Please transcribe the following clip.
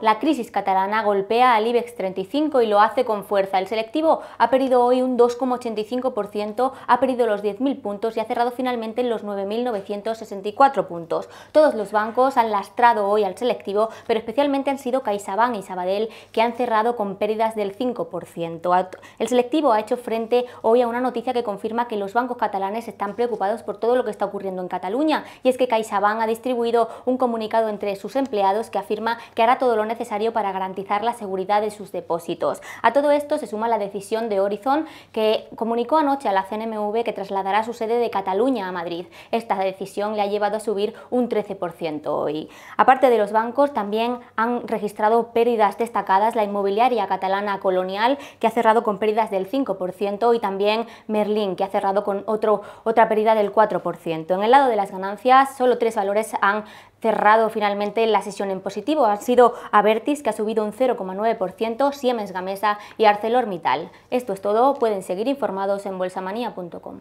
La crisis catalana golpea al IBEX 35 y lo hace con fuerza. El selectivo ha perdido hoy un 2,85%, ha perdido los 10.000 puntos y ha cerrado finalmente en los 9.964 puntos. Todos los bancos han lastrado hoy al selectivo, pero especialmente han sido CaixaBank y Sabadell, que han cerrado con pérdidas del 5%. El selectivo ha hecho frente hoy a una noticia que confirma que los bancos catalanes están preocupados por todo lo que está ocurriendo en Cataluña, y es que CaixaBank ha distribuido un comunicado entre sus empleados que afirma que hará todo lo necesario para garantizar la seguridad de sus depósitos. A todo esto se suma la decisión de Horizon que comunicó anoche a la CNMV que trasladará su sede de Cataluña a Madrid. Esta decisión le ha llevado a subir un 13% hoy. Aparte de los bancos, también han registrado pérdidas destacadas la inmobiliaria catalana Colonial, que ha cerrado con pérdidas del 5%, y también Merlin, que ha cerrado con otro, otra pérdida del 4%. En el lado de las ganancias, solo tres valores han cerrado finalmente la sesión en positivo. Han sido Avertis, que ha subido un 0,9%, Siemens Gamesa y ArcelorMittal. Esto es todo, pueden seguir informados en bolsamanía.com.